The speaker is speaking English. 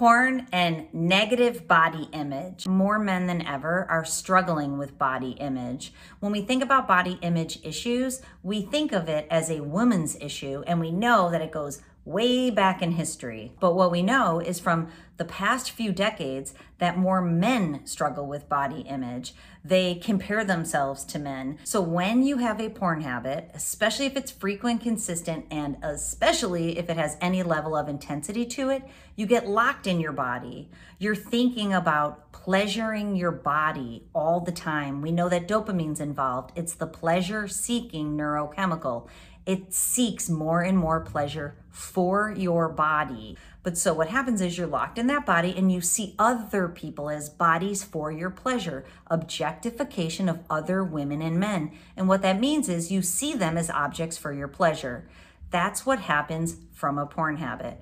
Porn and negative body image. More men than ever are struggling with body image. When we think about body image issues, we think of it as a woman's issue, and we know that it goes way back in history. But what we know is from the past few decades that more men struggle with body image. They compare themselves to men. So when you have a porn habit, especially if it's frequent, consistent, and especially if it has any level of intensity to it, you get locked in your body. You're thinking about pleasuring your body all the time. We know that dopamine's involved. It's the pleasure seeking neurochemical it seeks more and more pleasure for your body. But so what happens is you're locked in that body and you see other people as bodies for your pleasure, objectification of other women and men. And what that means is you see them as objects for your pleasure. That's what happens from a porn habit.